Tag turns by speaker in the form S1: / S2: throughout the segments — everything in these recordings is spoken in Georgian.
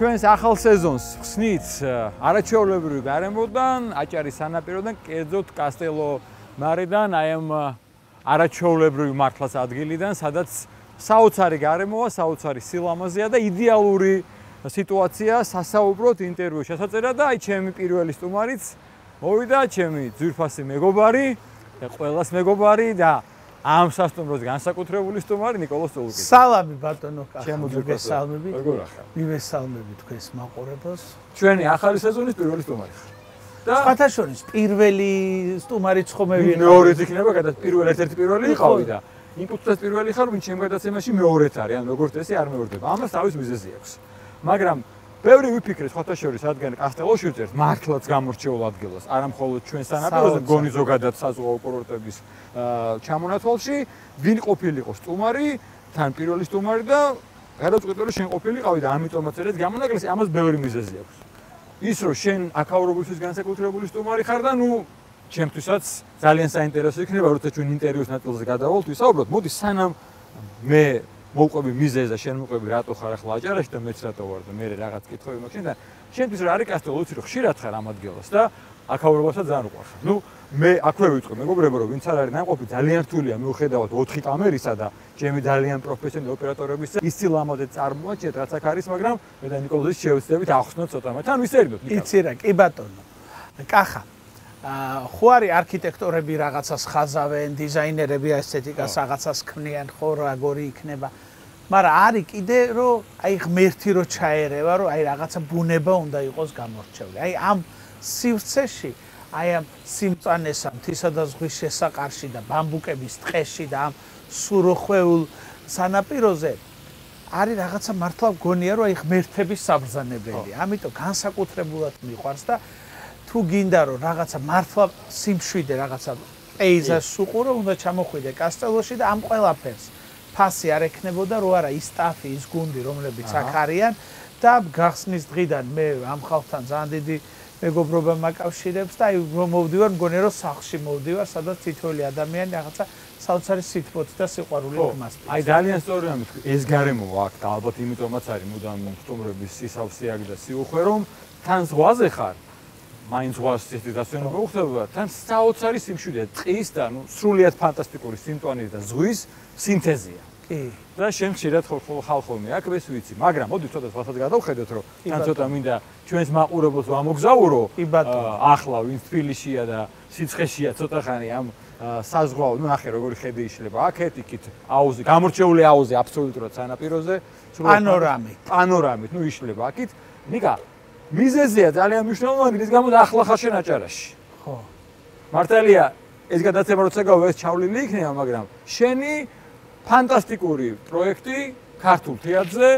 S1: ჩვენს ახალ სეზონს ხსნით არაჩვეულებრივი გარემოდან, აჭარის სანაპიროდან, კერძოდ კასტელო მარიდან, აი ამ არაჩვეულებრივი მართლაც ადგილიდან, სადაც საოცარი გარემოა, საოცარი სილამაზეა და იდეალური სიტუაცია სასაუბროთ ინტერვიუ შესაძლოა და აი ჩემი პირველი სტუმარიც მოვიდა, ჩემი ძვირფასი მეგობარი და ყველას მეგობარი და ამ სასტუმროს განსაკუთრებული სტუმარი ნიკოლოს წულუკი.
S2: სალამი ბატონო კახა.
S1: შემოძრგესალმები.
S2: როგორ ახლა? მივესალმები თქვენს მაყურებელს.
S1: ჩვენი ახალი სეზონის პირველი სტუმარი.
S2: და ფათაშორის პირველი სტუმარი ცხომები
S1: მეორე იქნება, გადაც პირველი ერთ-ერთი პირველი იყავი და იმპუტსაც პირველი ხარ, ვინ ჩემ გადაცემაში მეორეთ არის, ან როგორც წესი არ მეორდება. ამას თავის მიზეზი აქვს. მაგრამ ბევრი ვიფიქრე სხვათა შორის რადგან კასტელოში ვწერთ მართლაც გამორჩეულ ადგილას. არა მხოლოდ ჩვენ სანაპიროზე გონი ზოგადად საზღვაო კურორტების ჩამონათვალში. ვინ ყოფილიყო? სტუმარი თან პირველი სტუმარი და გადაწყვეტილი შენ ყოფილიყავი და ამიტომაც ერთ გამონაკლისი ამას ბევრი მიზეზი აქვს. ის რომ შენ აკავრობისთვის განსაკუთრებული სტუმარი ხარ და ნუ ჩემთვისაც ძალიან საინტერესო იქნება როცა ჩვენ ინტერვიუს ნაწილზე გადავალთ ვისაუბროთ. მოდი სანამ მე მოყვები მიზეზა შენ მოყვები რატო ხარ ახლა აჭარაში და მეც რატო ვარ და მე რაღაც კითხვები მაქვს შენ და შენთვის რა არის კასტელო უცი რომ ხშირად ხარ ამ ადგილას და აქაურობასაც ძალიან უყვარს. ნუ მე აქვე ვიტყვი მეგობრებო რომ ვინც არ არის ნაყოფი ძალიან რთულია მიუხედავად 4 კამერისა და ჩემი ძალიან პროფესიონალი ოპერატორების ისწილ ამოდე წარმოაჩეთ რაც აქ არის მაგრამ მე და ნიკოლოზის შევეცდებით ახსნოთ ცოტა მაგრამ თან ვისერდოთ
S2: იცი რა კი ბატონო. კახა ხო არის არქიტექტორები რაღაცას ხაზავენ, დიზაინერები ესთეტიკას რაღაცას ქმნიან, ხო როგორი იქნება. მაგრამ არის კიდე რომ აი ღმერთი რო ჩაერევა, რომ აი რაღაცა ბუნება უნდა იყოს გამორჩეული. აი ამ სივრცეში, აი ამ სიმწანესა, მთისა და ზღვის შესაყარში და ბამბუკების ტყეში და ამ სუროხვეულ სანაპიროზე არის რაღაცა მართლა გონია რომ აი ღმერთების საბრძანებელია. ამიტომ განსაკუთრებულად მიყვარს და თუ გინდა რომ რაღაცა მართლა სიმშვიდე რაღაცა პეიზაჟს უყურო, უნდა ჩამოხვიდე კასტელოში და ამ ყველაფერს ფასი არ ექნებოდა, რო არა ის სტაფი, ის გუნდი, რომლებიც აქ არიან და გახსნის დღიდან მე ამ ხალხთან ძალიან დიდი მეგობრობა მაკავშირებს და აი რომ მოვდივარ, მგონი რომ სახლში მოვდივარ, სადაც თითოეული ადამიანი რაღაცა საოცარი სიტყვით და სიყვარული მას.
S1: აი ძალიან სწორია მითქვი, ეს გარემო აქ და ალბათ იმიტომაც არის მუდამ სტუმრების სისავსე აქ და სიუხვე რომ თან ზღვაზე ხარ. მაინც ვას ისეთი დასვენება უხდება თან საოცარი სიმშვიდე ტყის და ნუ სრულიად ფანტასტიკური სიმტვანის და ზღვის სინთეზია. კი. და შენ ხშირად ხალხოლმე აქ ეს ვიცი მაგრამ მოდი ცოტა სხვასაც გადავხედოთ რომ თან ცოტა მინდა ჩვენს მაყურებელს ვამოგზაურო ახლა ვინც თბილისშია და სიცხეშია ცოტა ხანი ამ საზღვაო ნუ ნახე როგორი ხედი იშლება. აქეთ იქით აუზი გამორჩეული აუზი აბსოლუტურად სანაპიროზე.
S2: პანორამით.
S1: პანორამით ნუ იშლება აქით. ნიკა მიზეზია ძალიან მნიშვნელოვანი, ის გამო ახლა ხარ შენ აჭარაში. ხო. მართალია, ეს გადაცემა როცა გავა ეს ჩავლილი იქნება, მაგრამ შენი ფანტასტიკური პროექტი ქართულ თეატრზე,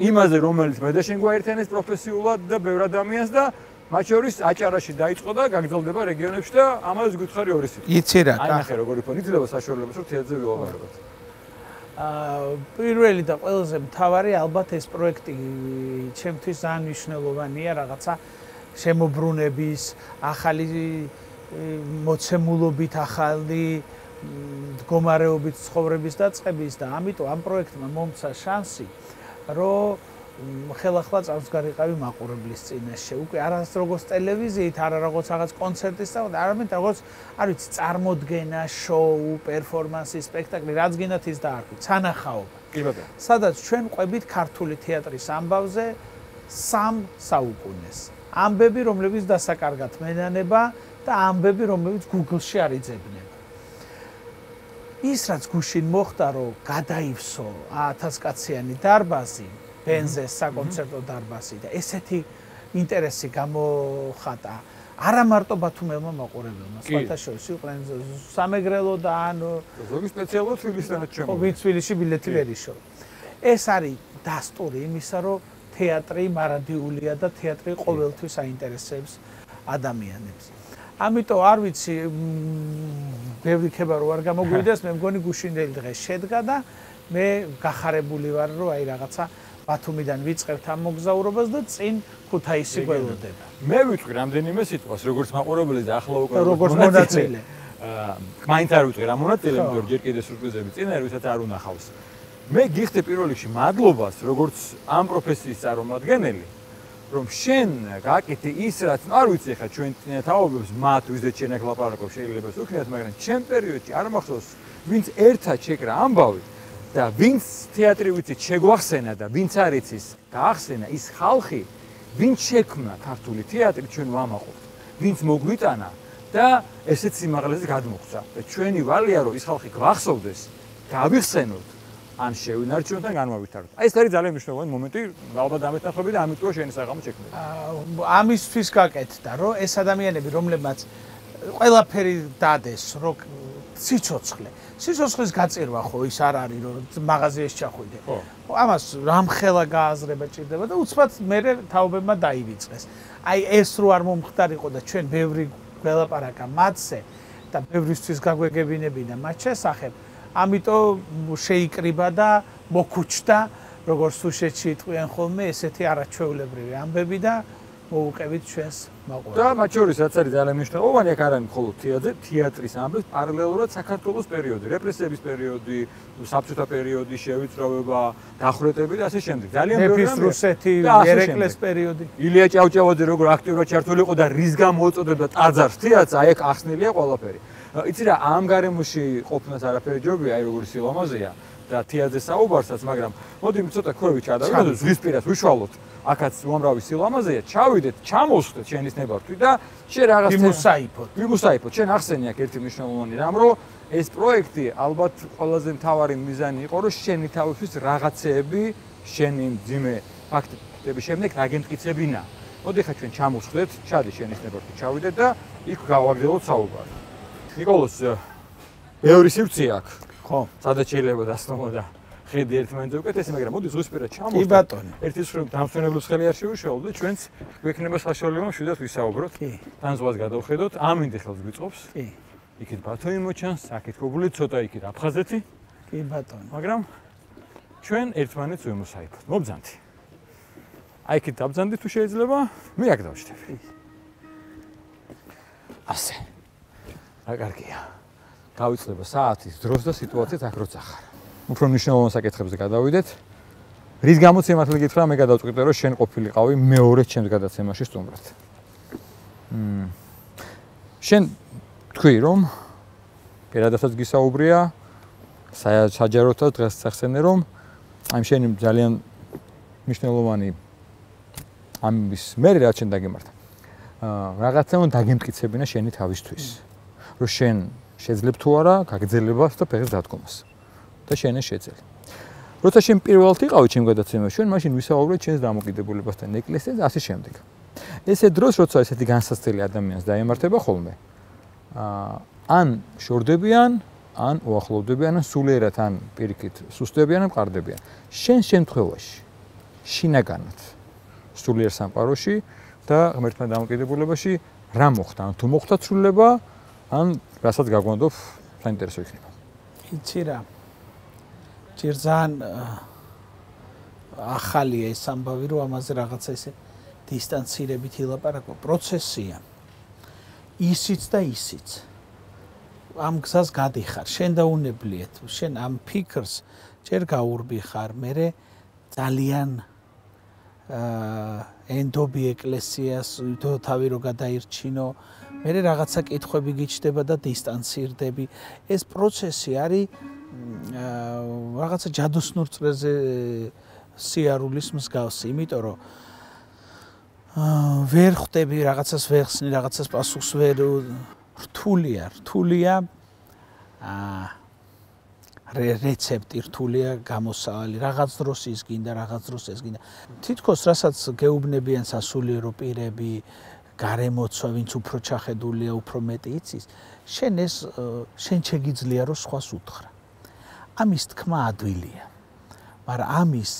S1: იმაზე რომელიც მე და შენ გვაერთიანეს პროფესიულად და ბევრ ადამიანს და მათ შორის აჭარაში დაიწყო და გაგრძელდება რეგიონებში და ამას გითხარი ორი სიტყვა.
S2: იცი რა,
S1: აი ნახე როგორი ფონი ძლება საშუალებას რომ თეატრზე ვიღვარებოთ.
S2: პირველი და ყველაზე მთავარი ალბათ ეს პროექტი ჩემთვის ძალიან მნიშვნელოვანია რაღაცა შემოbrunების ახალი მოცემულობით ახალი მდგომარეობით ცხოვრების დაწყების და ამიტომ ამ პროექტმა მომცა შანსი რომ ხელახლა წავს გარიყავი მაყურებლის წინაშე. უკვე არას როგორც ტელევიზიით, არა როგორც რაღაც კონცერტის და არამედ როგორც არ ვიცი, წარმოდგენა, შოუ, პერფორმანსი, სპექტაკლი, რაც გინდათ ის დაარქვი, ცანახაობა.
S1: კი ბატონო.
S2: სადაც ჩვენ ყვებით ქართული თეატრის ამბავზე სამ საუკუნეს. ამბები, რომლებიც დასაკარგად მენანება და ამბები, რომლებიც Google-ში არიძებნება. ის რაც გუშინ მოხდა, რომ გადაივსო 1000 კაციანი დარბაზი, ბენზეს საკონცერტო დარბაზი და ესეთი ინტერესი გამოხატა. არა მარტო ბათუმელმა მაყურებელმა, სხვათა შორის იყვნენ სამეგრელო და ანუ
S1: ზოგი სპეციალურად თბილისთანაც ჩემო.
S2: ხო, თბილისში ბილეთი ვერ იშო. ეს არის დასტური იმისა, რომ თეატრი მარადიულია და თეატრი ყოველთვის აინტერესებს ადამიანებს. ამიტომ არ ვიცი ბევრი ხება რო არ გამოგვიდეს, მე მგონი გუშინდელი დღე შედგა და მე გახარებული ვარ, რომ აი რაღაცა ბათუმიდან ვიწყებთ ამ მოგზაურობას და წინ ქუთაისი გველოდება.
S1: მე ვიტყვი რამდენიმე სიტყვას, როგორც მაყურებელი და ახლა უკვე
S2: როგორც მონაწილე.
S1: აა, მაინც არ ვიტყვი რა მონაწილე, იმიტომ ჯერ კიდე სურპრიზები წინ არის, ვისაც არ უნახავს. მე გიხდე პირველ რიგში მადლობას, როგორც ამ პროფესიის წარმომადგენელი, რომ შენ გაკეთე ის რაც არ ვიცი ხა ჩვენ თაობებს მათ ვიზეთ შენ აქ ლაპარაკობ შეიძლება უკნიათ, მაგრამ ჩემ პერიოდში არ მახსოვს, ვინც ერთად შეკრა ამბავი და ვინც თეატრი ვიცით შეგვახსენა და ვინც არ იცის გაახსენა ის ხალხი ვინც შექმნა ქართული თეატრი ჩვენ ვამაყობთ ვინც მოგვიტანა და ესეც სიმაღლეზე გადმოგვცა და ჩვენი ვალია რომ ის ხალხი გვახსოვდეს გავიხსენოთ ან შევინარჩუნოთ და განმავითაროთ. აი ეს არის ძალიან მნიშვნელოვანი მომენტი, ალბათ ამეთანხმები და ამიტომ შენი საღამო შექმნა.
S2: ამისთვის გაკეთდა, რომ ეს ადამიანები, რომლებმაც ყველაფერი დადეს, რომ სიცოცხლე. სიცოცხლის გაწირვა ხო ის არ არის რომ მაღაზიაში ჩახვიდე. ხო. ამას რამხელა გააზრება ჭირდება და უცბად მე თაობებმა დაივიწყეს. აი ეს რო არ მომხდარიყო და ჩვენ ბევრი გველაპარაკა მათზე და ბევრისთვის გაგვეგებინებინა მათ შესახებ, ამიტომ შეიკრიბა და მოქუჩდა როგორც თუშეთში იტყვიან ხოლმე ესეთი არაჩვეულებრივი ამბები და მოუყევით ჩვენს მაყურებელს.
S1: და მათ შორის რაც არის ძალიან მნიშვნელოვანი, აქ არ არის მხოლოდ თეატრი, თეატრის ამბებს, პარალელურად საქართველოს პერიოდი, რეპრესიების პერიოდი, საბჭოთა პერიოდი, შევიწროვება, დახვრეტები და ასე შემდეგ. ძალიან
S2: ბევრი ამბები. რუსეთი, ერეკლეს პერიოდი.
S1: ილია ჭავჭავაძე როგორ აქტიურად ჩართული იყო და რის გამო უწოდებდა ტაძარს თეატრს, აი აქ ახსნილია ყველაფერი. იცი რა, ამ გარემოში ყოფნას არაფერი ჯობია, აი როგორი სილამაზეა და თეატრზე საუბარსაც, მაგრამ მოდი ცოტა ქვევი ჩადავიდეთ, ზღვისპირას ვიშვალოთ. აქაც უამრავი სილამაზეა, ჩავიდეთ, ჩამოვხდეთ შენის ნებართვი და შე რაღაც
S2: იმუსაიფოთ.
S1: იმუსაიფოთ. შენ ახსენე აქ ერთი მნიშვნელოვანი რამ, რომ ეს პროექტი ალბათ ყველაზე მთავარი მიზანი იყო, რომ შენი თავისთვის რაღაცეები, შენი ძიმე ფაქტები შემდეგ აგენტკიცებინა. მოდი ხა ჩვენ ჩამოვხდეთ, ჩადი შენის ნებართვი, ჩავიდეთ და იქ გავაგრძელოთ საუბარი. ნიკოლოს მეორე სივრცე აქვს. ხო, სადაც შეიძლება დასწრომოდა. ხედი ერთმანეთზე უკეთესი, მაგრამ მოდი ზუსტად ჩამოვიდეთ.
S2: კი ბატონო.
S1: ერთის ხრო დამსვენებლებს ხელი არ შეუშალოთ და ჩვენც გვექნება საშუალება შვიდად ვისაუბროთ. კი. თან ზღვას გადავხედოთ, ამინდი ხელს გვიწყობს. კი. იქით ბათუმი მოჩანს, აქეთ ქობული ცოტა იქით აფხაზეთი.
S2: კი ბატონო.
S1: მაგრამ ჩვენ ერთმანეთს ვემოსაიფოთ. მობძანთი. აი იქით დაბძანდი თუ შეიძლება, მე აქ დავშთები. ასე. რა კარგია. გავიწლება საათის დროს და სიტუაციაც აქ როცა ხარ. უფრო მნიშვნელოვან საკითხებზე გადავიდეთ. რის გამოც იმართლე გითხრა, მე გადავწყვიტე, რომ შენ ყოფილიყავი მეორე ჩემს გადაცემაში სტუმრად. მმ. შენ თქვი, რომ პირადადაც გისაუბრია საჯაროთა დღეს სახსენე, რომ აი შენ ძალიან მნიშვნელოვანი ამის მე რა ჩვენ დაგემართა. აა რაღაცა უნდა დაგემტკიცებინა შენი თავისთვის. რომ შენ შეიძლება თუ არა გაგძელებას და ფეხის დადგომას. და შენ ეს შეძელი. როცა შენ პირველად იყავი ჩემ გადაცემაში, მაშინ ვისაუბრეთ ჩვენს დამოკიდებულებასთან ეკლესიაზე და ასე შემდეგ. ესე დროს როცა ესეთი განსაცდელი ადამიანს დაემართება ხოლმე, ან შორდებიან, ან უახლოვდებიან, ან სულიერად ან პირიქით სუსტდებიან, ან ყარდებიან. შენ შემთხვევაში შინაგანად სულიერ სამყაროში და ღმერთთან დამოკიდებულებაში რა მოხდა? ან თუ მოხდა ცვლილება, ან რასაც გაგვანდობ, საინტერესო იქნება.
S2: იცი რა, ჯერ ძალიან ახალია ეს ამბავი, რომ ამაზე რაღაცა ესე დისტანცირებით ილაპარაკო პროცესია. ისიც და ისიც. ამ გზას გადიხარ, შენ და უნებლიეთ, შენ ამ ფიქრს ჯერ გაურბი ხარ, მე ძალიან ენდობი ეკლესიას, თო თავი რო გადაირჩინო, მე რაღაცა კითხვები გიჩდება და დისტანცირდები. ეს პროცესი არის რაღაცა ჯადოსნურ წრეზე სიარულის მსგავსი, იმიტომ რომ ვერ ხვდები რაღაცას ვეხსნი, რაღაცას პასუხს ვერ რთულია, რთულია. აა რეცეპტი რთულია გამოსავალი, რაღაც დროს ის გინდა, რაღაც დროს ეს გინდა. თითქოს რასაც გეუბნებიან სასულიერო პირები, გარემოცვა, ვინც უფრო ჩახედულია, უფრო მეტი იცის, შენ ეს შენ შეგიძლია რომ სხვას უთხრა. ამის თქმა ადვილია. მაგრამ ამის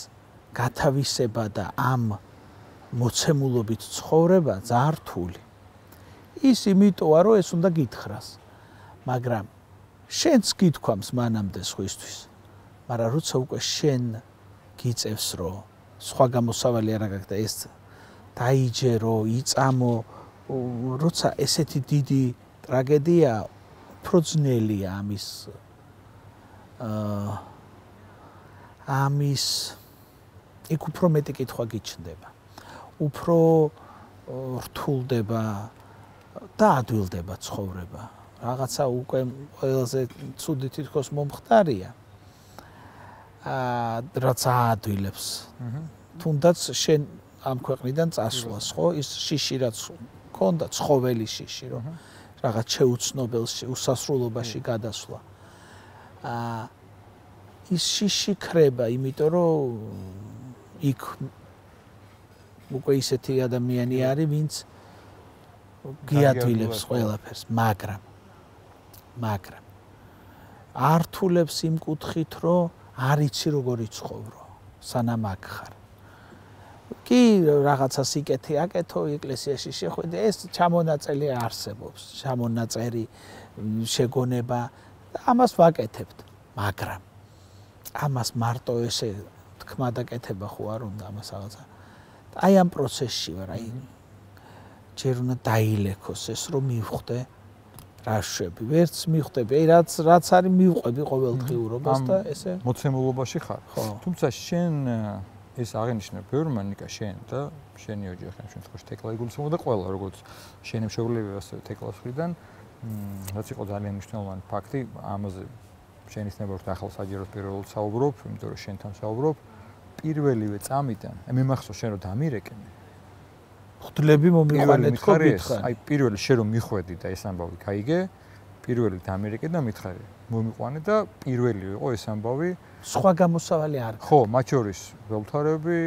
S2: გათავისება და ამ მოცემულობით ცხოვრება ძალიან რთული. ის იმიტოა რომ ეს უნდა გითხრას. მაგრამ შენც გითქვამს მანამდე სხვისთვის. მაგრამ როცა უკვე შენ გიწევს რომ სხვა გამოსავალი არ აქვს და ეს დაიჯერო, იწამო, როცა ესეთი დიდი ტრაგედია პროცნელია ამის აა ამის იქ უფრო მეტი კითხვა გიჩნდება. უფრო რთულდება და ადვილდება ცხოვრება. რაღაცა უკვე ყველაზე ცუდი თითქოს მომხდარია. აა რაც ადვილებს. თუნდაც შენ ამ ქვეყნიდან წასვლას, ხო? ის შიში რაც ქონდა, ცხოველი შიში, რომ რაღაც შეუცნობელში, უსასრულობაში გადასვლა. აა ის შიში ხრება, იმიტომ რომ იქ უკვე ისეთი ადამიანი არის, ვინც გიათვილებს ყველაფერს, მაგრამ მაგრამ ართულებს იმ კუთხით, რომ არიცი როგორი ცხოვრო, სანამ აქ ხარ. კი რაღაცა სიკეთე აკეთო ეკლესიაში შეხვედე, ეს ჩამონაწელი არსებობს, ჩამონაწერი შეგონება ამას ვაკეთებთ, მაგრამ ამას მარტო ესე თქმა და კეთება ხო არ უნდა ამას რაღაცა. აი ამ პროცესში ვარ, აი ჯერ უნდა დაილექოს ეს რომ მივხვდე რა შვები. ვერც მივხვდები, აი რაც რაც არის მივყვები ყოველდღიურობას და ესე
S1: მოცემულობაში ხარ. ხო. თუმცა შენ ეს აღნიშნე ბევრმა ნიკა შენ და შენი ოჯახი ამ შემთხვევაში თეკლა იგულისხმება და ყველა როგორც შენი მშობლები ასე თეკლას ხრიდან რაც იყო ძალიან მნიშვნელოვანი ფაქტი ამაზე შენის ნებართვით ახალ საჯაროს პირველად საუბრობ, იმიტომ რომ შენთან საუბრობ პირველივე წამიდან. მე მახსოვს შენ რომ დამირეკენ.
S2: ხვდლები მომიყვანეთ ხო გითხარ?
S1: აი პირველი შე რომ მიხვედი და ეს ამბავი გაიგე, პირველი ამერიკიდან მითხარი მომიყვანე და პირველი იყო ეს ამბავი.
S2: სხვა გამოსავალი არ.
S1: ხო, მათ შორის ველთარები,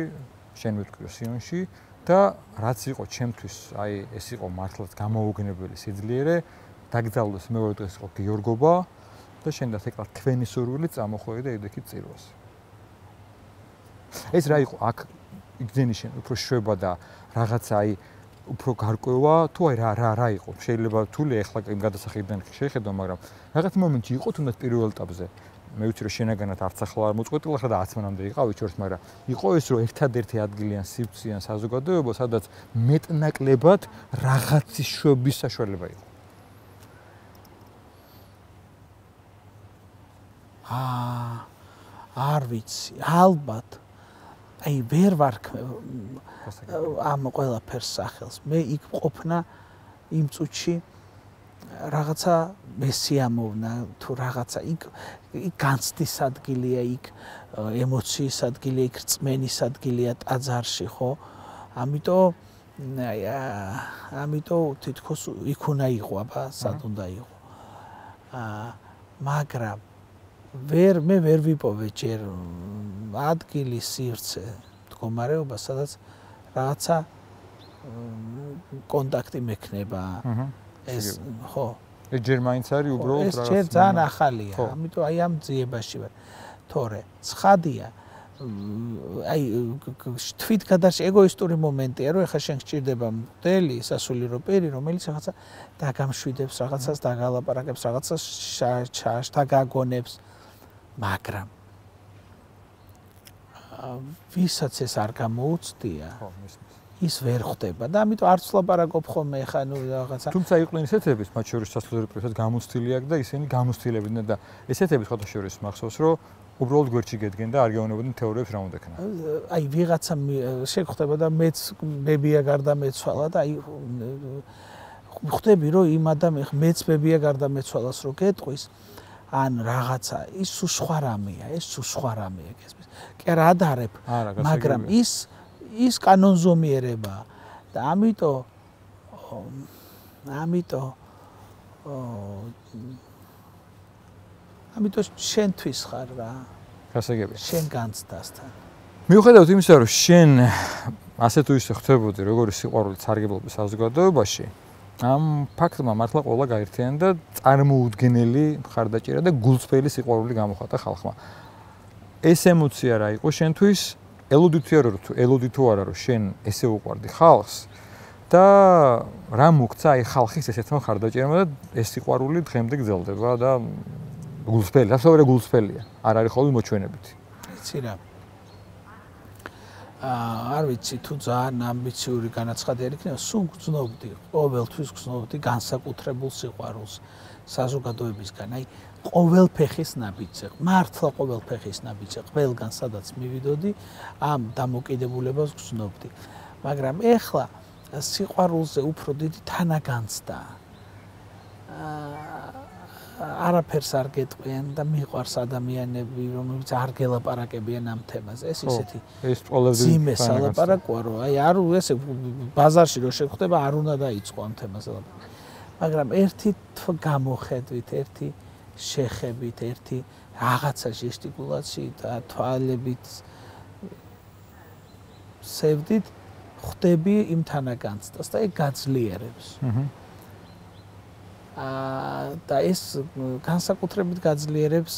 S1: შენ მეთქვი სიონში და რაც იყო ჩემთვის, აი ეს იყო მართლაც გამოუგნებელი სიძლიერე. დაგძალოს მეორე დღეს იყო გიორგობა და შენ დათეკლა თქვენი სურვილი წამოხვევი და იდექი წირვას. ეს რა იყო აქ იგზენი შენ უფრო შვება და რაღაცა აი უფრო გარკვევა თუ აი რა რა რა იყო? შეიძლება თული ეხლა იმ გადასახედიდან შეხედო მაგრამ რაღაც მომენტი იყო თუნდაც პირველ ეტაპზე მე ვიცი რომ შენაგანად არც ახლა არ მოწყვეტილა ხა და 10 მანამდე იყავი ჩორს მაგრამ იყო ეს რომ ერთადერთი ადგილიან სივრციან საზოგადოება სადაც მეტნაკლებად რაღაცის შვების საშუალება იყო.
S2: აა არ ვიცი, ალბათ აი ვერ ვარ ამ ყველაფერს სახელს. მე იქ ყოფნა იმ წუთში რაღაცა მესიამოვნა თუ რაღაცა იქ იქ განცდის ადგილია, იქ ემოციის ადგილია, იქ რწმენის ადგილია ტაძარში, ხო? ამიტომ აი ამიტომ თითქოს იქ უნდა იყო, აბა, სად უნდა იყო. აა მაგრამ ვერ მე ვერ ვიპოვე ჯერ ადგილი სივრცე მდგომარეობა სადაც რაღაცა კონტაქტი მექნება. ეს ხო.
S1: ეს ჯერ მაინც არის უბრალოდ
S2: რაღაც ეს ჯერ ძალიან ახალია ამიტომ აი ამ ძიებაში ვარ. თორე ცხადია აი თვით გადაში ეგოისტური მომენტია რომ ეხა შენ გჭირდება მოდელი სასულიერო პირი რომელიც რაღაცა დაგამშვიდებს რაღაცას დაგალაპარაკებს რაღაცას ჩაშთა გაგონებს მაგრამ ვისაც ეს არ გამოუცდია ხო ის ვერ ხდება და ამიტომ არც ლაპარაკობ ხოლმე ხა ნუ რაღაცა
S1: თუმცა იყვნენ ესეთების მათ შორის სასულიერო პროცესად გამოცდილი აქ და ისინი გამოცდილებდნენ და ესეთების ხოთა შორის მახსოვს რომ უბრალოდ გვერდში გედგენ და არ გეუბნებოდნენ თეორიებს რა უნდა ქნა
S2: აი ვიღაცა შეგხვდება და მეც ბებია გარდა მეცვალა და აი ხვდები რომ იმ ადამიანს მეც ბებია გარდა მეცვალას რო გეტყვის ან რაღაცა ის სულ სხვა რამეა ეს სულ სხვა რამეა გესმის კი არა ადარებ მაგრამ ის ის კანონზომიერება და ამიტომ ამიტომ ამიტომ შენთვის ხარ რა.
S1: გასაგებია.
S2: შენ განცდასთან.
S1: მიუხედავად იმისა, რომ შენ ასე თუ ისე ხდებოდი როგორი სიყვარული წარგებლობის საზოგადოებაში, ამ ფაქტმა მართლა ყოლა გაერთიანდა და წარმოუდგენელი მხარდაჭერა და გულწრფელი სიყვარული გამოხატა ხალხმა. ეს ემოცია რა იყო შენთვის? ელოდითი არა რომ ელოდი თუ არა რომ შენ ესე უყვარდი ხალხს და რა მოგცა აი ხალხის ესეთმა მხარდაჭერამ და ეს სიყვარული დღემდე გრძელდება და გულწრფელი, absolutely გულწრფელია. არ არის ხოლმე მოჩვენებითი.
S2: იცი რა. არ ვიცი თუ ძალიან ამბიციური განაცხადი არ იქნება, სულ გძნობდი, ყოველთვის გძნობდი განსაკუთრებულ სიყვარულს საზოგადოებისგან. აი ყოველ ფეხის ნაბიჯზე, მართლა ყოველ ფეხის ნაბიჯზე, ყველგან სადაც მივიდოდი, ამ დამოკიდებულებას გძნობდი. მაგრამ ეხლა სიყვარულზე უფრო დიდი თანაგანცდა. აა არაფერს არ გეტყვიან და მიყვარს ადამიანები, რომლებიც არ გელაპარაკებიან ამ თემაზე. ეს ისეთი
S1: ეს ყოველდღე
S2: ძიმე სალაპარაკოა, რომ აი არ ესე ბაზარში რო შეხვდება, არ უნდა დაიწყო ამ თემაზე. მაგრამ ერთი გამოხედვით, ერთი შეხებით, ერთი რაღაცა ჟესტიკულაციით და თვალებით სევდით ხვდები იმ თანაგანცდას და ეგ გაძლიერებს. აჰა და ეს განსაკუთრებით გაძლიერებს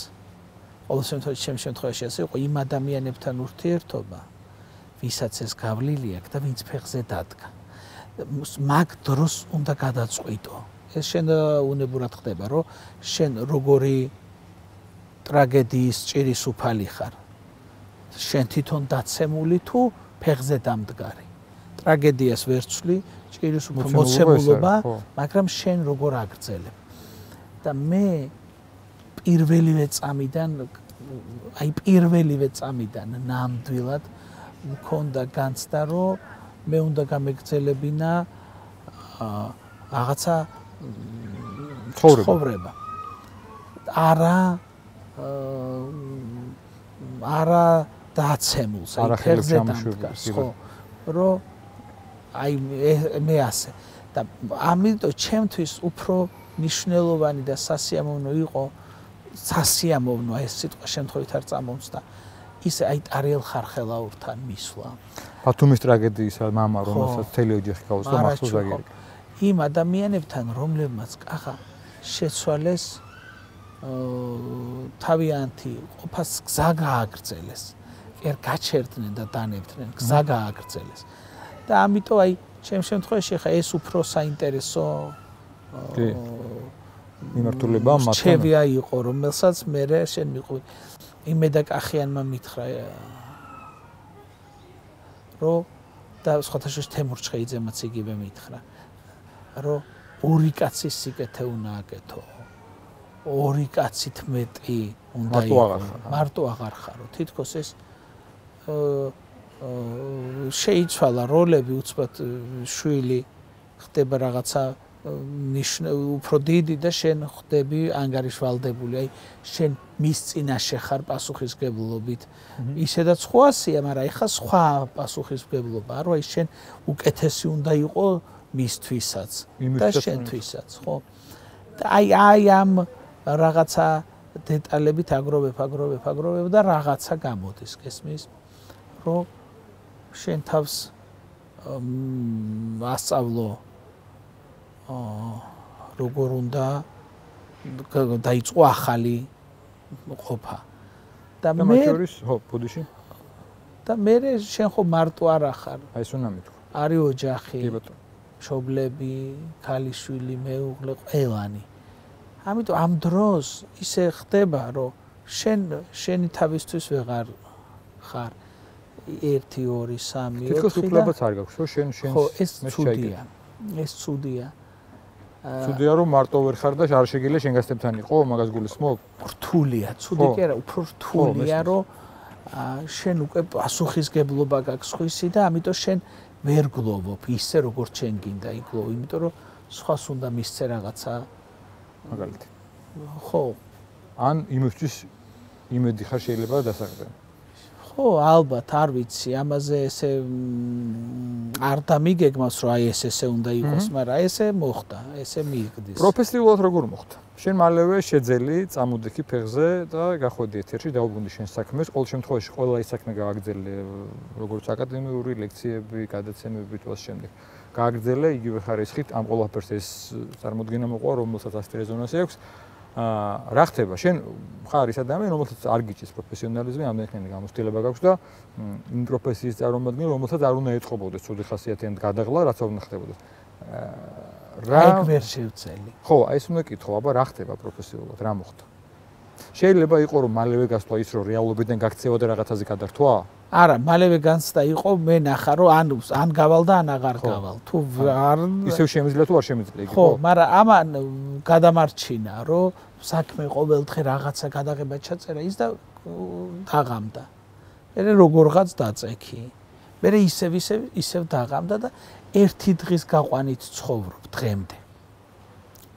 S2: ყოველ შემთხვევაში ჩემ შემთხვევაში ასე იყო იმ ადამიანებთან ურთიერთობა ვისაც ეს გავლილი აქვს და ვინც ფეხზე დადგა. მაგ დროს უნდა გადაწყვიტო. ეს შენ უნებურად ხდება რომ შენ როგორი ტრაგედიის ჭირის უფალი ხარ. შენ თვითონ დაცემული თუ ფეხზე დამდგარი ტრაგედიას ვერ ცვლი ჭირის უფრო მოცემულობა, მაგრამ შენ როგორ აგრძელებ? და მე პირველივე წამიდან აი პირველივე წამიდან ნამდვილად მქონდა განცდა, რომ მე უნდა გამეგრძელებინა რაღაცა ცხოვრება. არა არა დაცემულს, აი ფეხზე დამდგარს, ხო? რომ აი მე ასე. და ამიტომ ჩემთვის უფრო ნიშნულოვანი და სასიამოვნო იყო სასიამოვნო ეს სიტყვა შემთხვევით არ წამოვწდა ისე აი ტარიელ ხარხელაურთან მისვლა.
S1: ბათუმის ტრაგედიის მამა რომელსაც თელი ოჯახი გაუწვა მახსოვს აგერი
S2: იმ ადამიანებთან რომლებმაც კახა შეცვალეს თავიანთი ყოფას გზა გააგრძელეს. ერთ გაჩერდნენ და დანებდნენ გზა გააგრძელეს და ამიტომ აი ჩემ შემთხვევაში ხა ეს უფრო საინტერესო
S1: კი. მიმართულება მათთან.
S2: ჩევია იყო რომელსაც მე შენ მიყო იმედა კახიანმა მითხრა რომ და სხვათა შორის თემურ ჩხეიძემაც იგივე მითხრა რომ ორი კაცის სიკეთე უნდა აკეთო. ორი კაცით მეტი უნდა იყოს. მარტო აღარ ხარო თითქოს ეს აა შეიცვალა როლები უცბად შვილი ხდება რაღაცა ნიშნ უფრო დიდი და შენ ხდები ანგარიშვალდებული. აი შენ მის წინაშე ხარ პასუხისგებლობით. ისედაც ხვასია მაგრამ ეხა სხვა პასუხისგებლობა არა აი შენ უკეთესი უნდა იყო მისთვისაც და შენთვისაც ხო? და აი აი ამ რაღაცა დეტალებით აგროვებ აგროვებ აგროვებ და რაღაცა გამოდის გესმის? რომ შენ თავს ასწავლო როგორ უნდა დაიწყო ახალი ყოფა.
S1: და მე ხო ბუდიში?
S2: და მე შენ ხო მარტო არ ახარ?
S1: აი ეს უნდა მეთქვა
S2: არის ოჯახი კი ბატონო. შობლები ქალიშვილი მეუღლე ყველანი. ამიტომ ამ დროს ისე ხდება რომ შენ შენი თავისთვის ვეღარ ხარ 1 2 3 4
S1: თითქოს უფლებაც არ გაქვს ხო? შენ შენ
S2: ხო ეს ცუდია ეს ცუდია.
S1: ცუდია რომ მარტო ვერ ხარ და არ შეგიძლია შენ გასტებთან იყო მაგას გულისხმობ?
S2: რთულია ცუდი კი არა უფრო რთულია რომ შენ უკვე პასუხისგებლობა გაქვს ხვისი და ამიტომ შენ ვერ გლოვობ ისე როგორც შენ გინდა იგლო იმიტომ რომ სხვას უნდა მისცე რაღაცა. ხო, ალბათ, არ ვიცი, ამაზე ესე არ დამიგეგმავს, რომ აი ეს ესე უნდა იყოს, მაგრამ ესე მოხდა, ესე მიიღდის.
S1: პროფესიულად როგორ მოხდა? შენ მალევე შეძელი, წამოდიქი ფეხზე და გახვედი ეთერში, დაუბრუნდი შენ საქმეს. ყოველ შემთხვევაში ყველა ის საქმე გააგრძელე, როგორც აკადემიური ლექციები, გადაცემები და ამ შემდეგ. გააგრძელე იგივე ხარისხით ამ ყველაფერს ეს წარმოქმნა მოყვა, რომელსაც ასეთი რეზონანსი აქვს. რა ხდება? შენ ხარ ის ადამიანი, რომელსაც არ გიჭის პროფესიონალიზმი, ამდენხანი გამოცდილება გაქვს და იმ პროფესიის წარმომადგენელი, რომელსაც არ უნდა ეთყობოდეს ცუდი ხასიათიანი გადაღლა, რაც არ უნდა ხდებოდეს.
S2: რა ეგ ვერ შევცელი.
S1: ხო, აი ეს უნდა კითხო, აბა რა ხდება პროფესიულად, რა მოხდა? შეიძლება იყოს რომ მალევე გასვლა ის რომ რეალობიდან გაქცევა და რაღაცაზე გადართვა?
S2: არა, მალევე განცდა იყო, მე ნახა რომ ან ან გავალ და ან აღარ გავალ. თუ არ
S1: ისევ შემიძლია თუ არ შემიძლია იგი
S2: ხო? ხო, მაგრამ ამან გადამარჩინა, რომ საქმე ყოველდღე რაღაცა გადაღება ჩაწერა ის და დაღამდა. მე როგორღაც დაწექი. მე ისევ ისევ ისევ დაღამდა და ერთი დღის გაყვანით ცხოვრობ დღემდე.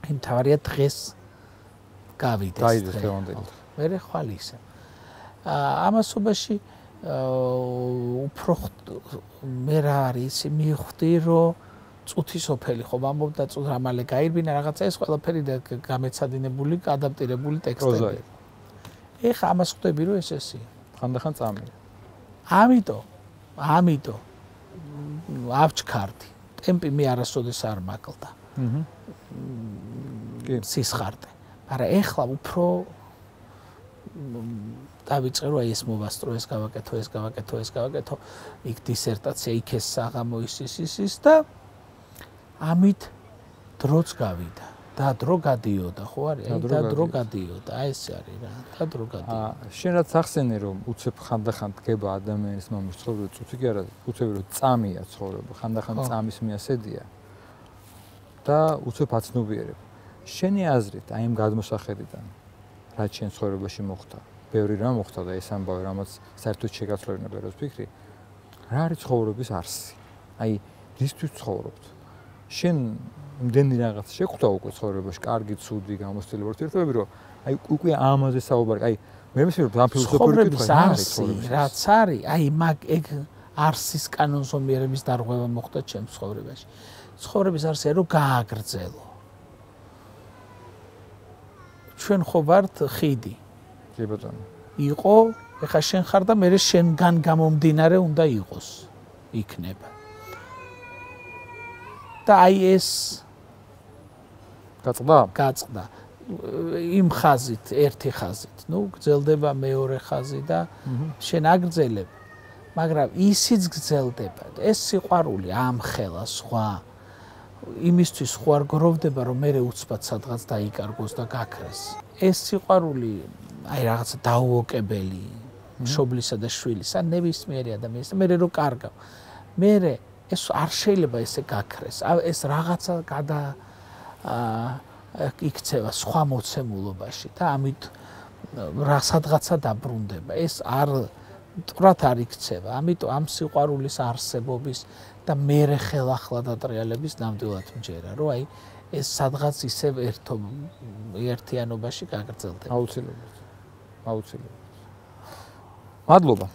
S2: იმ თავარია დღეს გავიდეს.
S1: გაიდეს დღევანდელი.
S2: მე ხვალ ისე. აა ამასობაში უფრო მე რა არის მივხვდი რომ წუთის ოფელი ხო ამბობ და წუთ რამალე გაირბინა რაღაცა ეს ყველაფერი და გამეცადინებული ადაპტირებული ტექსტები. ეხა ამას ხვდები რომ ეს ესია
S1: ხანდახან წამია.
S2: ამიტომ ამიტომ ავჩქარდი ტემპი მე არასოდეს არ მაკლდა. აჰა კი. სისხარტე მაგრამ ეხლა უფრო დავიწყე აი ეს მოვასწრო ეს გავაკეთო ეს გავაკეთო ეს გავაკეთო იქ დისერტაცია იქ ეს საღამო ის ის ის ის და ამით დროც გავიდა. და დრო გადიოდა ხო არის? აი და დრო გადიოდა. აი ეს არის რა და დრო გადიოდა.
S1: აა შენ რაც ახსენე რომ უცებ ხანდახან დგება ადამიანის მომის ცხოვრება წუთი კი არა უცებ რომ წამია ცხოვრება ხანდახან წამის მიასედია. და უცებ აცნობიერებ შენი აზრით აი ამ გადმოსახედიდან რაც შენ ცხოვრებაში მოხდა ბევრი რამ მოხდა და ეს ამბავი რამაც საერთოდ შეგაცვლენა ბევრს ფიქრი რა არის ცხოვრების არსი? აი რისთვის ცხოვრობთ? შენ იმდენი რაღაც შეხვდა უკვე ცხოვრებაში კარგი ცუდი გამოცდილება ერთობები რომ აი უკვე ამაზე საუბარი აი მე მისმენ რომ ამ ფილოსოფიური
S2: კითხვა არის რაც არის? აი მაგ ეგ არსის კანონზომიერების დარღვევა მოხდა ჩემს ცხოვრებაში. ცხოვრების არსია რომ გააგრძელო ჩვენ ხო ვართ ხიდი
S1: კი ბატონო.
S2: იყო, ეხა შენ ხარ და მე შენგან გამომდინარე უნდა იყოს. იქნება. და აი ეს
S1: გაწყდა?
S2: გაწყდა. იმ ხაზით, ერთი ხაზით. ნუ გრძელდება მეორე ხაზი და შენ აგრძელებ. მაგრამ ისიც გრძელდება. ეს სიყვარული ამ ხელა სხვა იმისთვის ხო არ გროვდება რომ მე უცბად სადღაც დაიკარგოს და გაქრეს. ეს სიყვარული აი რაღაცა დაუოკებელი მშობლისა და შვილის ან ნებისმიერი ადამიანის მე რო კარგავ მე ეს არ შეიძლება ესე გაქრეს. ეს რაღაცა გადა აა იქცევა სხვა მოცემულობაში და ამით რა სადღაცა დაბრუნდება. ეს არ ტრათ არ იქცევა. ამიტომ ამ სიყვარულის არსებობის და მე ხელახლა დატრიალების ნამდვილად მჯერა რომ აი ეს სადღაც ისევ ერთო ერთიანობაში გაგრძელდება
S1: აუცილებლად აუცილებლად. მადლობა.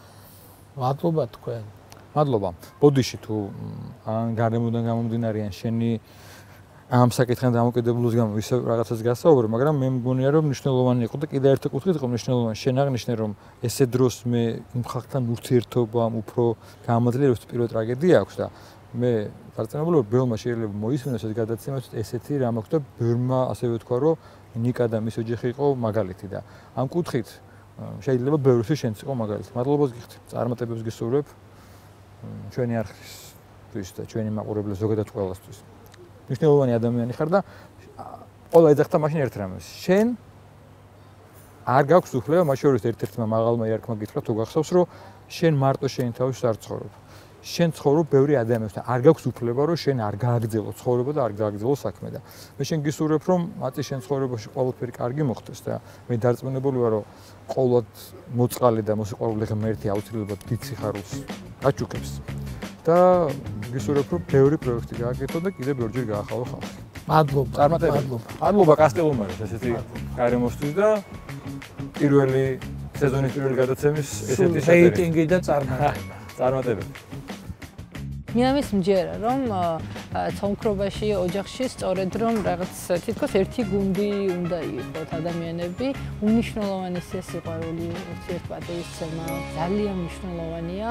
S2: მადლობა თქვენ.
S1: მადლობა. ბოდიში თუ ან გარემოდან გამომდინარიან შენი ამ საკითხთან დამოკიდებულობის გამო ისე რაღაცას გასაუბრე, მაგრამ მე მგონია რომ მნიშვნელოვანი იყო და კიდე ერთი კუთხით იყო მნიშვნელოვანი. შენ აღნიშნე რომ ესე დროს მე იმ ხალხთან ურთიერთობამ უფრო გამოძლიერებს პირველ ტრაგედია აქვს და მე დარწმუნებული ვარ ბელმა შეიძლება მოისმინოს ეს გადაცემა ესეთი რამ აქვს და ბერმა ასევე ვთქვა რომ ნიკა და მის ოჯახი იყო მაგალითი და ამ კუთხით შეიძლება ბევრი შენც იყო მაგალითი. მადლობას გიხდი. წარმატებებს გისურვებ ჩვენი არხისთვის და ჩვენი მაყურებლებს ზოგადად ყველასთვის. მნიშვნელოვანი ადამიანი ხარ და ყველა ეძახდა მაშინ ერთ რამეს. შენ არ გაქვს უფლება მას შორის ერთ-ერთმა მაღალმა იარქმა გითხრა თუ გახსოვს რომ შენ მარტო შენი თავის არ ცხოვრობ. შენ ცხოვრობ ბევრი ადამიანთან. არ გაქვს უფლება რომ შენ არ გააგრძელო ცხოვრება და არ გააგრძელო საქმე და მე შენ გისურვებ რომ მათი შენ ცხოვრებაში ყოველფერი კარგი მოხდეს და მე დარწმუნებული ვარ რომ ყოველდღე მოწყალი და მოსიყვარული ღმერთი აუცილებლად დიდ სიხარულს აჩუქებს. და გისურვებ რომ ბევრი პროექტი გააკეთო და კიდე ბევრჯერ გაახალო ხალხი.
S2: მადლობა.
S1: წარმატებები. მადლობა კასტელუმარეს ესეთი კარემოსთვის და პირველი სეზონის პირველი გადაცემის ესეთი
S2: რეიტინგი და წარმატება.
S1: წარმატებები.
S3: მინამის მჯერა რომ ცოლქრობაში ოჯახში სწორედ რომ რაღაც თითქოს ერთი გუნდი უნდა იყოს ადამიანები უნიშნულოვანი სიყვარული ურთიერთპატივისცემა ძალიან მნიშვნელოვანია